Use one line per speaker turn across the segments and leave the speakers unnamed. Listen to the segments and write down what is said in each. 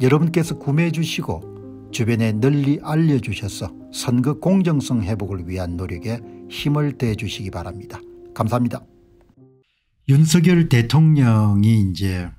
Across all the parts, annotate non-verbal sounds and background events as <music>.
여러분께서 구매해 주시고 주변에 널리 알려주셔서 선거 공정성 회복을 위한 노력에 힘을 대해 주시기 바랍니다. 감사합니다. 윤석열 대통령이 이제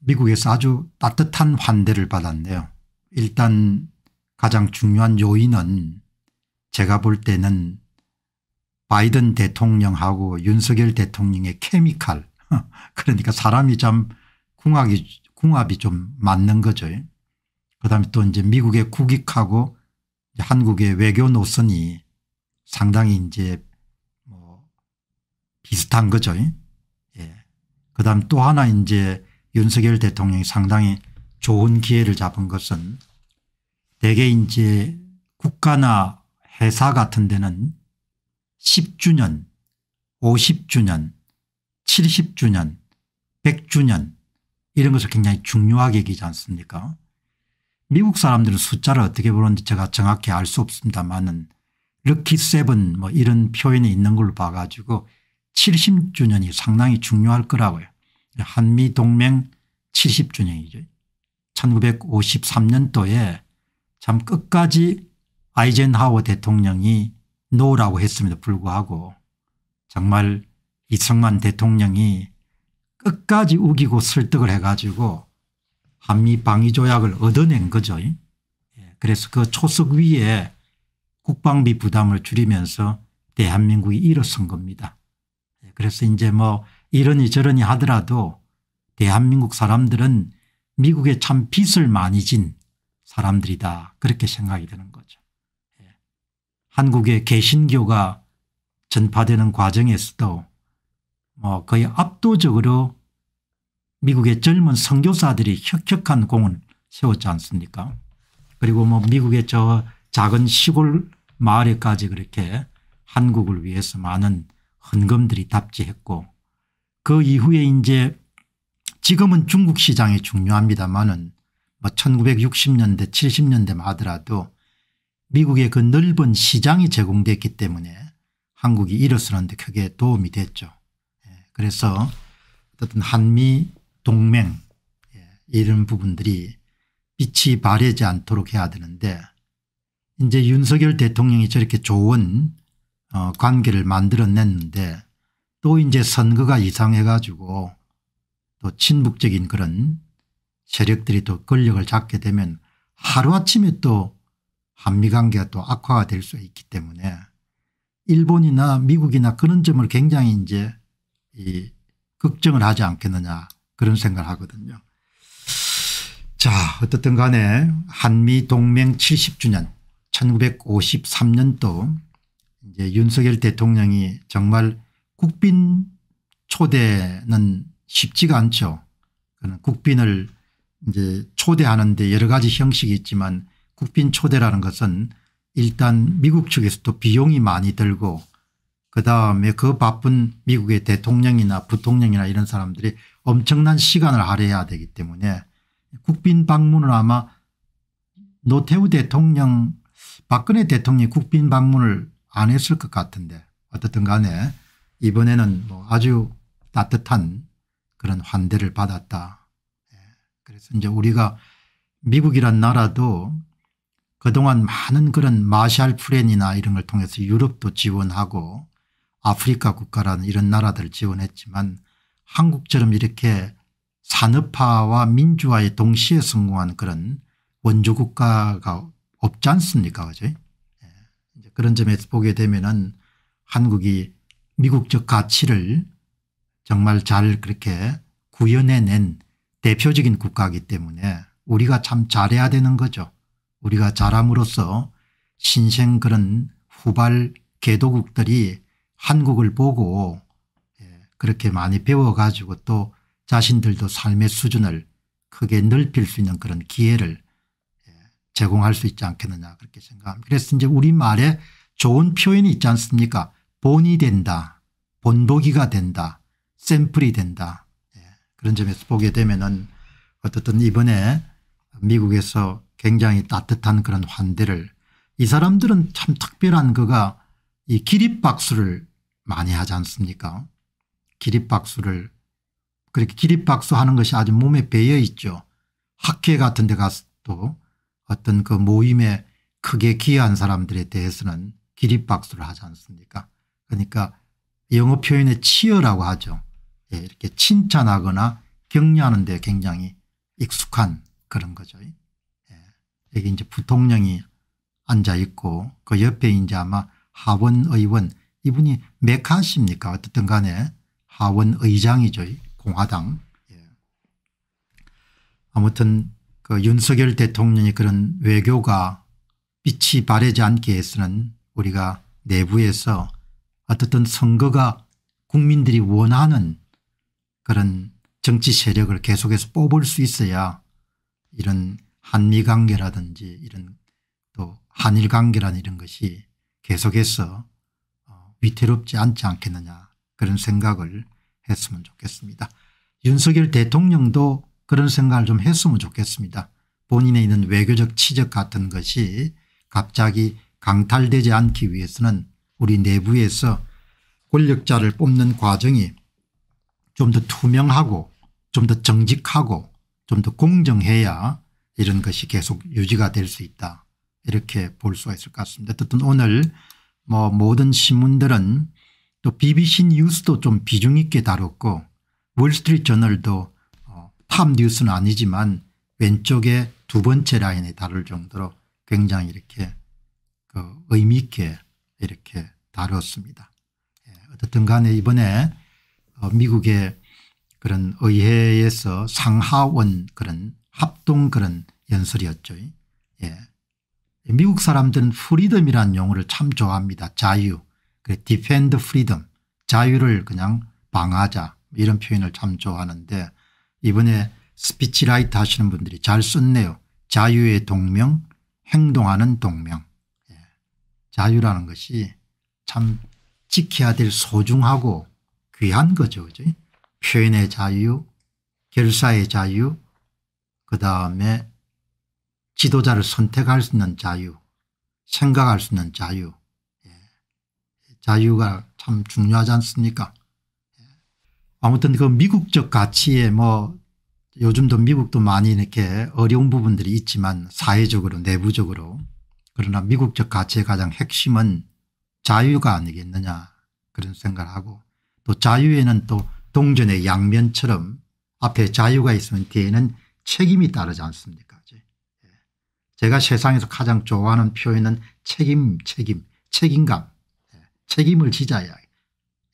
미국에서 아주 따뜻한 환대를 받았네요. 일단 가장 중요한 요인은 제가 볼 때는 바이든 대통령하고 윤석열 대통령의 케미칼 <laughs> 그러니까 사람이 참 궁합이, 궁합이 좀 맞는 거죠. 그다음에 또 이제 미국의 국익하고 한국의 외교 노선이 상당히 이제 뭐 비슷한 거죠. 예. 그다음 또 하나 이제 윤석열 대통령이 상당히 좋은 기회를 잡은 것은 대개 이제 국가나 회사 같은 데는 10주년, 50주년, 70주년, 100주년 이런 것을 굉장히 중요하게 여기지 않습니까 미국 사람들은 숫자를 어떻게 보는지 제가 정확히 알 수 없습니다만 럭키 세븐 뭐 이런 표현이 있는 걸로 봐가지고 70주년이 상당히 중요할 거라고요. 한미 동맹 70주년이죠. 1953년도에 참 끝까지 아이젠하워 대통령이 노라고 했음에도 불구하고 정말 이승만 대통령이 끝까지 우기고 설득을 해가지고 한미 방위조약을 얻어낸 거죠. 예. 그래서 그 초석 위에 국방비 부담을 줄이면서 대한민국이 일어선 겁니다. 예. 그래서 이제 뭐 이러니 저러니 하더라도 대한민국 사람들은 미국에 참 빚을 많이 진 사람들이다 그렇게 생각이 되는 거죠. 예. 한국의 개신교가 전파되는 과정에서도 뭐 거의 압도적으로 미국의 젊은 선교사들이 혁혁한 공을 세웠지 않습니까 그리고 뭐 미국의 저 작은 시골 마을에까지 그렇게 한국을 위해서 많은 헌금들이 답지했고 그 이후에 이제 지금은 중국 시장이 중요합니다마는 뭐 1960년대 70년대만 하더라도 미국의 그 넓은 시장이 제공됐기 때문에 한국이 일어서는데 크게 도움이 됐죠. 예, 그래서 어떤 한미 동맹 예, 이런 부분들이 빛이 바래지 않도록 해야 되는데 이제 윤석열 대통령이 저렇게 좋은 어 관계를 만들어냈는데 또 이제 선거가 이상해 가지고 또 친북적인 그런 세력들이 또 권력을 잡게 되면 하루아침에 또 한미관계가 또 악화가 될 수 있기 때문에 일본이나 미국이나 그런 점을 굉장히 이제 이 걱정을 하지 않겠느냐 그런 생각을 하거든요. 자 어떻든 간에 한미 동맹 70주년 1953년도 이제 윤석열 대통령이 정말 국빈 초대는 쉽지가 않죠. 국빈을 이제 초대하는데 여러 가지 형식이 있지만 국빈 초대라는 것은 일단 미국 측에서도 비용이 많이 들고 그다음에 그 바쁜 미국의 대통령이나 부통령이나 이런 사람들이 엄청난 시간을 할애해야 되기 때문에 국빈 방문을 아마 노태우 대통령 박근혜 대통령이 국빈 방문을 안 했을 것 같은데 어떻든 간에 이번에는 뭐 아주 따뜻한 그런 환대를 받았다. 예. 그래서 이제 우리가 미국이란 나라도 그동안 많은 그런 마샬 플랜이나 이런 걸 통해서 유럽도 지원하고 아프리카 국가라는 이런 나라들을 지원했지만 한국처럼 이렇게 산업화와 민주화에 동시에 성공한 그런 원조 국가가 없지 않습니까 그죠 예. 그런 점에서 보게 되면은 한국이 미국적 가치를 정말 잘 그렇게 구현해낸 대표적인 국가이기 때문에 우리가 참 잘해야 되는 거죠. 우리가 잘함으로써 신생 그런 후발 개도국들이 한국을 보고 예, 그렇게 많이 배워가지고 또 자신들도 삶의 수준을 크게 넓힐 수 있는 그런 기회를 예, 제공할 수 있지 않겠느냐 그렇게 생각합니다. 그래서 이제 우리말에 좋은 표현이 있지 않습니까 본이 된다 본보기가 된다 샘플이 된다 예. 그런 점에서 보게 되면 은 어떻든 이번에 미국에서 굉장히 따뜻한 그런 환대를 이 사람들은 참 특별한 그가 이 기립박수를 많이 하지 않습니까 기립박수를 그렇게 기립박수 하는 것이 아주 몸에 배어 있죠. 학회 같은 데 가서도 어떤 그 모임에 크게 기여한 사람들에 대해서는 기립박수를 하지 않습니까 그러니까 영어 표현에 치어라고 하죠. 예, 이렇게 칭찬하거나 격려하는 데 굉장히 익숙한 그런 거죠. 예. 여기 이제 부통령이 앉아 있고 그 옆에 이제 아마 하원 의원 이분이 메카십니까 어떻든 간에 하원 의장이죠. 공화당. 예. 아무튼 그 윤석열 대통령이 그런 외교가 빛이 바래지 않게 해서는 우리가 내부에서 어떻든 선거가 국민들이 원하는 그런 정치 세력을 계속해서 뽑을 수 있어야 이런 한미관계라든지 이런 또 한일관계라는 이런 것이 계속해서 어, 위태롭지 않지 않겠느냐 그런 생각을 했으면 좋겠습니다. 윤석열 대통령도 그런 생각을 좀 했으면 좋겠습니다. 본인에 있는 외교적 치적 같은 것이 갑자기 강탈되지 않기 위해서는 우리 내부에서 권력자를 뽑는 과정이 좀 더 투명하고 좀 더 정직하고 좀 더 공정해야 이런 것이 계속 유지가 될 수 있다. 이렇게 볼 수가 있을 것 같습니다. 어쨌든 오늘 뭐 모든 신문들은 또 BBC 뉴스도 좀 비중 있게 다뤘고 Wall Street Journal도 어, 탑 뉴스는 아니지만 왼쪽에 두 번째 라인에 다룰 정도로 굉장히 이렇게 그 의미 있게 이렇게 다뤘습니다. 예, 어떻든 간에 이번에 어, 미국의 그런 의회에서 상하원 그런 합동 그런 연설이었죠. 예. 미국 사람들은 freedom이라는 용어를 참 좋아합니다. 자유. 그 defend freedom 자유를 그냥 방어하자 이런 표현을 참 좋아하는데 이번에 speech writer 하시는 분들이 잘 썼네요. 자유의 동맹 행동하는 동맹 예. 자유라는 것이 참 지켜야 될 소중하고 귀한 거죠. 그죠? 표현의 자유 결사의 자유 그다음에 지도자를 선택할 수 있는 자유 생각할 수 있는 자유 예. 자유가 참 중요하지 않습니까 예. 아무튼 그 미국적 가치에 뭐 요즘도 미국도 많이 이렇게 어려운 부분들이 있지만 사회적으로 내부적으로 그러나 미국적 가치의 가장 핵심은 자유가 아니겠느냐 그런 생각을 하고 또 자유에는 또 동전의 양면처럼 앞에 자유가 있으면 뒤에는 책임이 따르지 않습니까 예. 제가 세상에서 가장 좋아하는 표현은 책임 책임 책임감 예. 책임을 지자야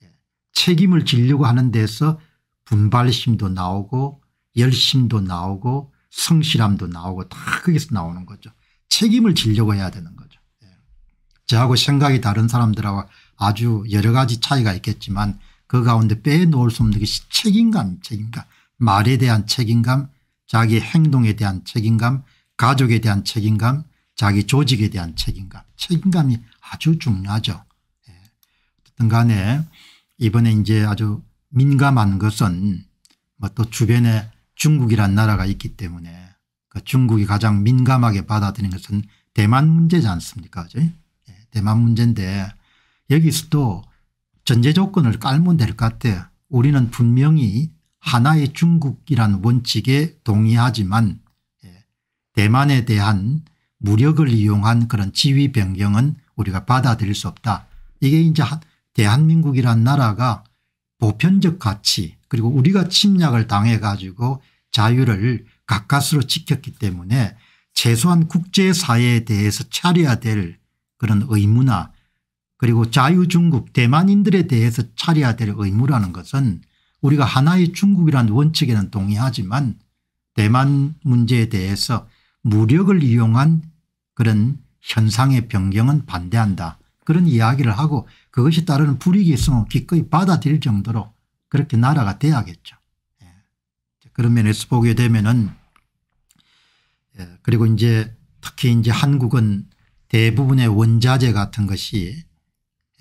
예. 책임을 지려고 하는 데서 분발심도 나오고 열심도 나오고 성실함도 나오고 다 거기서 나오는 거죠. 책임을 지려고 해야 되는 거죠. 저하고 생각이 다른 사람들하고 아주 여러 가지 차이가 있겠지만 그 가운데 빼놓을 수 없는 것이 책임감 책임감 말에 대한 책임감 자기 행동에 대한 책임감 가족에 대한 책임감 자기 조직에 대한 책임감 책임감이 아주 중요하죠. 예. 어쨌든 간에 이번에 이제 아주 민감한 것은 뭐 또 주변에 중국이란 나라가 있기 때문에 그 중국이 가장 민감하게 받아들인 것은 대만 문제지 않습니까 예. 대만 문제인데 여기서도 전제 조건을 깔면 될 것 같아요. 우리는 분명히 하나의 중국이란 원칙에 동의하지만 예, 대만에 대한 무력을 이용한 그런 지위 변경은 우리가 받아들일 수 없다. 이게 이제 대한민국이란 나라가 보편적 가치 그리고 우리가 침략을 당해 가지고 자유를 가까스로 지켰기 때문에 최소한 국제사회에 대해서 차려야 될 그런 의무나 그리고 자유중국 대만인들에 대해서 차려야 될 의무라는 것은 우리가 하나의 중국이라는 원칙에는 동의하지만 대만 문제에 대해서 무력을 이용한 그런 현상의 변경은 반대한다. 그런 이야기를 하고 그것이 따르는 불이익이 있으면 기꺼이 받아들일 정도로 그렇게 나라가 돼야겠죠. 예. 그런 면에서 보게 되면은 예. 그리고 이제 특히 이제 한국은 대부분의 원자재 같은 것이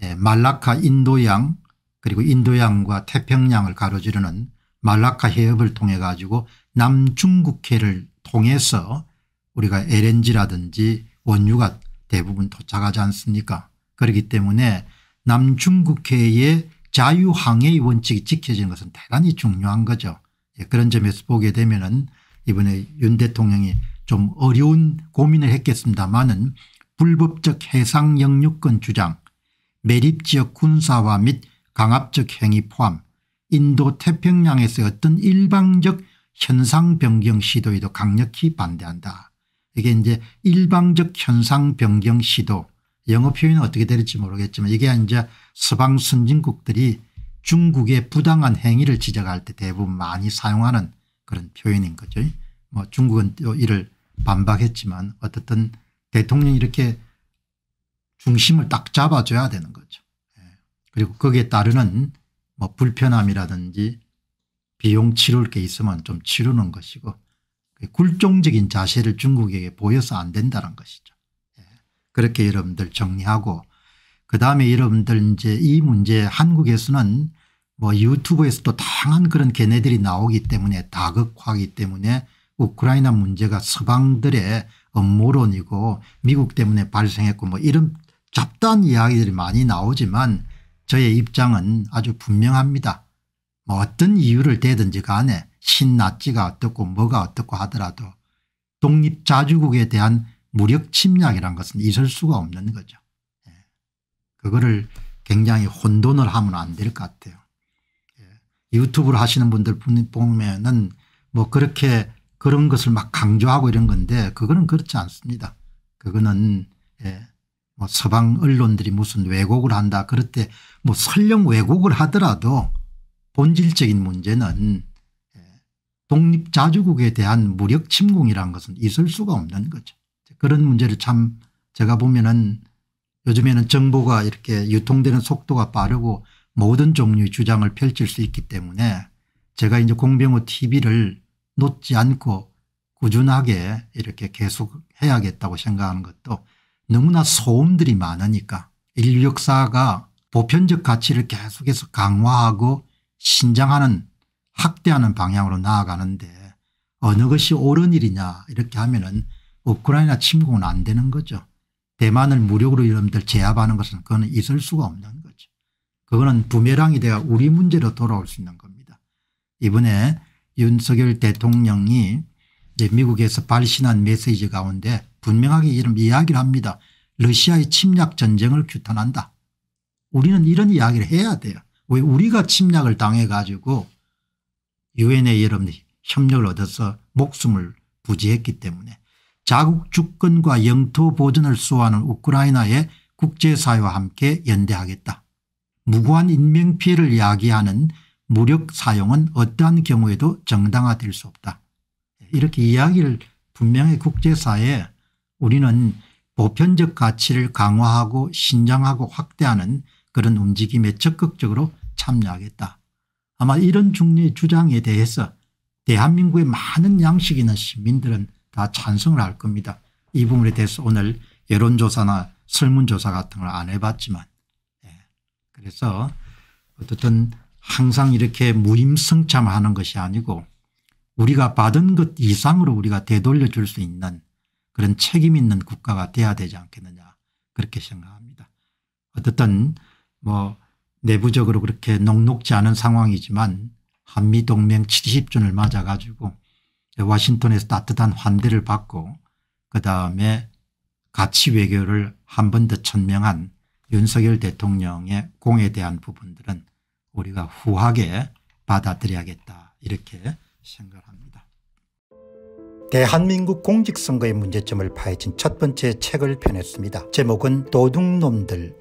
예, 말라카 인도양 그리고 인도양과 태평양을 가로지르는 말라카 해협을 통해 가지고 남중국해를 통해서 우리가 LNG라든지 원유가 대부분 도착하지 않습니까 그렇기 때문에 남중국해의 자유항해의 원칙이 지켜지는 것은 대단히 중요한 거죠. 예, 그런 점에서 보게 되면 이번에 윤 대통령이 좀 어려운 고민을 했겠습니다마는 불법적 해상 영유권 주장 매립지역 군사화 및 강압적 행위 포함 인도 태평양에서 어떤 일방적 현상 변경 시도에도 강력히 반대한다. 이게 이제 일방적 현상 변경 시도 영어 표현은 어떻게 될지 모르겠지만 이게 이제 서방 선진국들이 중국의 부당한 행위를 지적할 때 대부분 많이 사용하는 그런 표현인 거죠. 뭐 중국은 또 이를 반박했지만 어떻든 대통령이 이렇게 중심을 딱 잡아줘야 되는 거죠. 예. 그리고 거기에 따르는 뭐 불편함이라든지 비용 치룰 게 있으면 좀 치르는 것이고 굴종적인 자세를 중국에게 보여서 안 된다는 것이죠. 예. 그렇게 여러분들 정리하고 그 다음에 여러분들 이제 이 문제 한국에서는 뭐 유튜브에서도 다양한 그런 걔네들이 나오기 때문에 다극화하기 때문에 우크라이나 문제가 서방들의 업무론이고 미국 때문에 발생했고 뭐 이런 잡다한 이야기들이 많이 나오지만 저의 입장은 아주 분명합니다. 뭐 어떤 이유를 대든지 간에 신나치가 어떻고 뭐가 어떻고 하더라도 독립자주국에 대한 무력 침략이란 것은 있을 수가 없는 거죠. 예. 그거를 굉장히 혼돈을 하면 안 될 것 같아요. 예. 유튜브를 하시는 분들 보면은 뭐 그렇게 그런 것을 막 강조하고 이런 건데 그거는 그렇지 않습니다. 그거는 예. 뭐 서방 언론들이 무슨 왜곡을 한다 그럴 때 뭐 설령 왜곡을 하더라도 본질적인 문제는 예, 독립자주국에 대한 무력 침공이라는 것은 있을 수가 없는 거죠. 그런 문제를 참 제가 보면은 요즘에는 정보가 이렇게 유통되는 속도가 빠르고 모든 종류의 주장을 펼칠 수 있기 때문에 제가 이제 공병호 tv를 놓지 않고 꾸준하게 이렇게 계속 해야겠다고 생각하는 것도 너무나 소음들이 많으니까 인류 역사가 보편적 가치를 계속해서 강화하고 신장하는 확대하는 방향으로 나아가는데 어느 것이 옳은 일이냐 이렇게 하면 은 우크라이나 침공은 안 되는 거죠. 대만을 무력으로 여러분들 제압하는 것은 그거는 있을 수가 없는 거죠. 그거는 부메랑이 되어 우리 문제로 돌아올 수 있는 겁니다. 이번에 윤석열 대통령이 미국에서 발신한 메시지 가운데 분명하게 이런 이야기를 합니다. 러시아의 침략 전쟁을 규탄한다. 우리는 이런 이야기를 해야 돼요. 왜 우리가 침략을 당해 가지고 유엔에 여러분들 협력을 얻어서 목숨을 부지했기 때문에 자국 주권과 영토 보전을 수호하는 우크라이나의 국제사회와 함께 연대하겠다. 무고한 인명피해를 야기하는 무력 사용은 어떠한 경우에도 정당화될 수 없다. 이렇게 이야기를 분명히 국제사회에 우리는 보편적 가치를 강화하고 신장하고 확대하는 그런 움직임에 적극적으로 참여하겠다. 아마 이런 중의 주장에 대해서 대한민국의 많은 양식 있는 시민들은 다 찬성을 할 겁니다. 이 부분에 대해서 오늘 여론조사나 설문조사 같은 걸 안 해봤지만 예. 그래서 어떻든 항상 이렇게 무임승참하는 것이 아니고 우리가 받은 것 이상으로 우리가 되돌려 줄 수 있는 그런 책임 있는 국가가 돼야 되지 않겠느냐 그렇게 생각합니다. 어떻든 뭐 내부적으로 그렇게 녹록지 않은 상황이지만 한미동맹 70주년을 맞아 가지고 와싱턴에서 따뜻한 환대를 받고 그다음에 가치 외교를 한 번 더 천명한 윤석열 대통령의 공에 대한 부분들은 우리가 후하게 받아들여야겠다 이렇게 생각합니다.
대한민국 공직선거의 문제점을 파헤친 첫 번째 책을 펴냈습니다. 제목은 도둑놈들